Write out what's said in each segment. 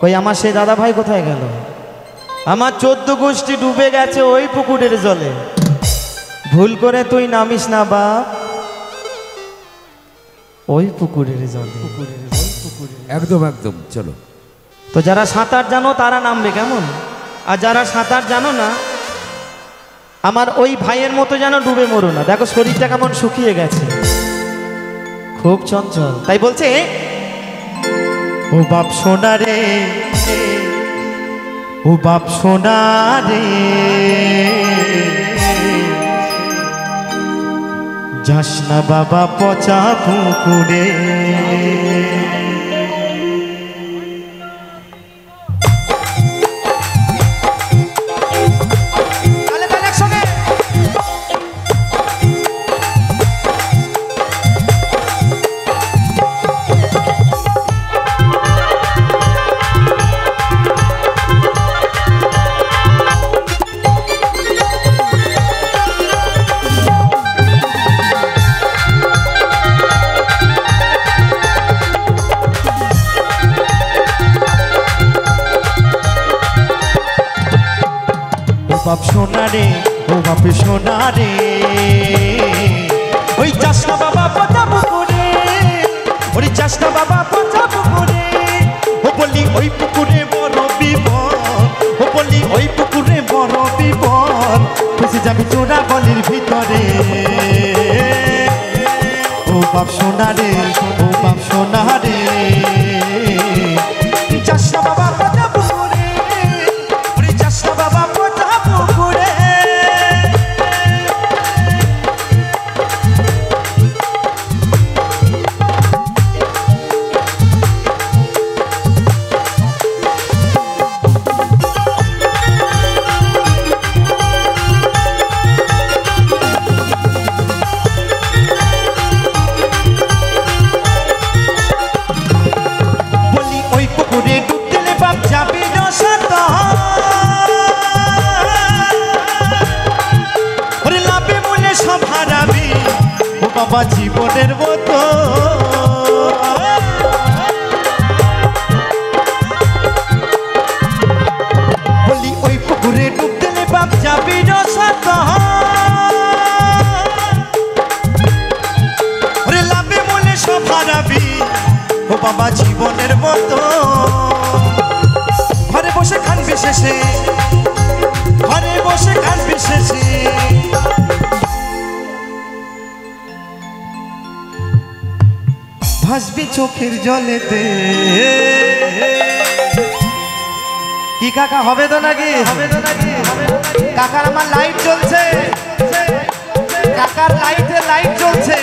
কই আমার সেই দাদা ভাই কোথায় গেল? আমার চোদ্দ গোষ্ঠী ডুবে গেছে ওই পুকুরের জলে। ভুল করে তুই নামিস না বাপ। ওই পুকুরের জলে। একদম একদম চলো। তো যারা সাঁতার জানো তারা নামবে কেমন? আর যারা সাঁতার জানো না আমার ওই ভাইয়ের মতো যেন ডুবে মরো না। দেখো শরীরটা কেমন শুকিয়ে গেছে। খুব চঞ্চল। তাই বলছে ও বাপ সোনা রে। ও বাপ সোনা রে। যাস না বাবা পচা পুকুরে। বাপ সোনা রে, ও বাপ সোনা রে। ওই চাষটা বাবা, পচা পুকুরে ওই চাষটা বাবা, পচা পুকুরে। ও বলি ওই পুকুরে বড় বিপদ, ও বলি ওই পুকুরে বড় বিপদ ফেসে যাবি চোরা গলির ভিতরে। ও বাপ সোনা রে, ও বাপ সোনা রে। চাষটা বাবা মনে সব হারাবি। ও বাবা জীবনের মতো। বলি ওই পুকুরে ডুব দিলে বাপ যাবে রসাত লাভে মনে সব হারাবি। ও বাবা জীবনের মতো। ঘরে বসে খান বিশেষে। ঘরে বসে খান বিশেষে। ভাসবি চোখের জলেতে কি কাকা, হবে তো নাকি? হবে তো নাকি কাকার আমার লাইট চলছে কাকার লাইটে লাইট জ্বলছে।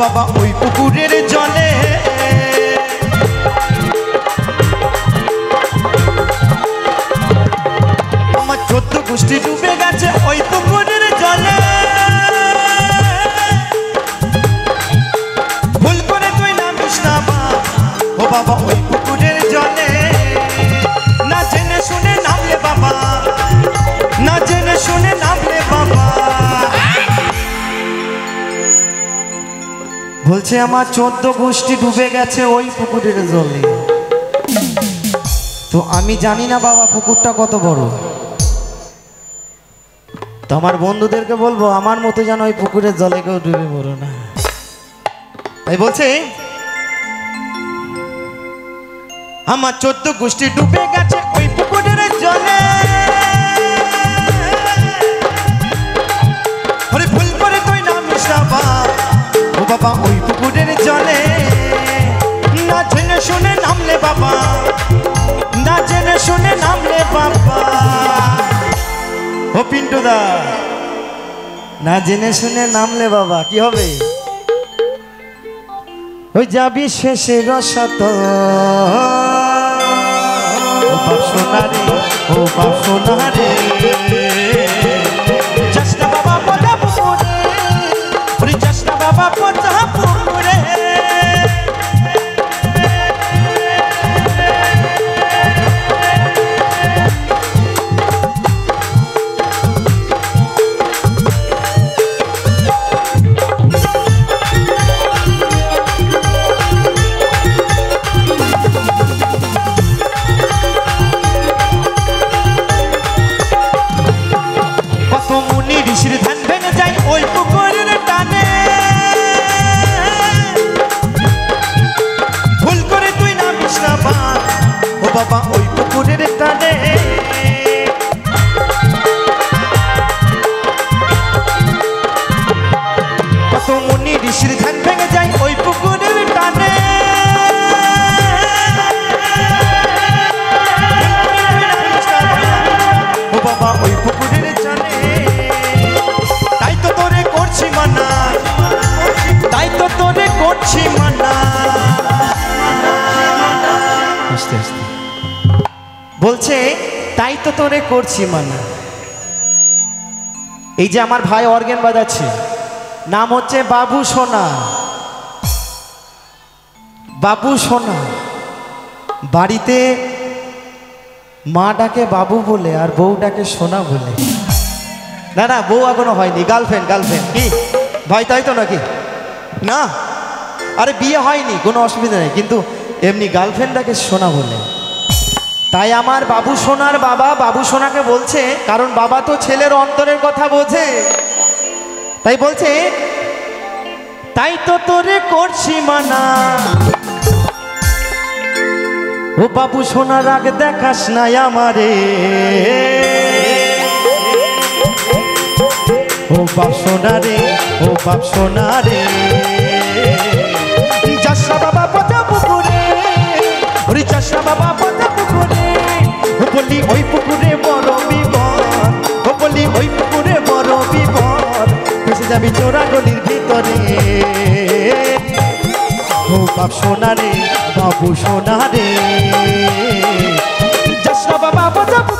বাবা ওই পুকুরের বলছে, আমার চোদ্দ গোষ্ঠী ডুবে গেছে ওই পুকুরের জলে। তো আমি জানি না বাবা পুকুরটা কত বড়। তো আমার বন্ধুদেরকে বলব, আমার মতো যেন ওই পুকুরের জলে কেউ ডুবে মরো না। তাই বলছে, আমার চোদ্দ গোষ্ঠী ডুবে গেছে ওই পুকুরের জলে। ভুল করে তুই নাম বাবা, ওই না জেনে শুনে নামলে বাবা, কি হবে? ওই যাবি শেষে রসাত ও ও বাবা পুকুরে বাবা পচা পুকুরে। বাবা ওই পুকুরের টানে। কত মুনি ঋষির ধ্যান ভেঙে যায় ওই পুকুরের টানে। ও বাবা ওই পুকুরের জানে তাই তো তোরে করছি মানা। তাই তো তোরে করছি মানা। আস্তে আস্তে। বলছে, তাই তো তোরে করছি মানা। এই যে আমার ভাই অর্গেন বাজাচ্ছে। নাম হচ্ছে বাবু সোনা। বাবু সোনা। বাড়িতে মা ডাকে বাবু বলে আর বউ ডাকে সোনা বলে। না না, বউ এখনও হয়নি। Girlfriend girlfriend. কি? ভাই, তাই তো নাকি? না? আরে বিয়ে হয়নি, কোনো অসুবিধা নেই। কিন্তু এমনি গার্লফ্রেন্ড ডাকে সোনা বলে। তাই আমার বাবু সোনার বাবা, বাবু সোনাকে বলছে, কারণ বাবা তো ছেলের অন্তরের কথা বোঝে। তাই বলছে, তাই তো তোরে করছি মানা। ও বাবু সোনার আগে দেখাস নাই আমারে। ও বাপ সোনা রে ও বাপ সোনা রে চাষা বাবা পচা পুকুরে বাবা যাবি চোরা গলির ভিতরে। ও বাপ সোনা রে বাবু সোনা রে। বাবা বাবা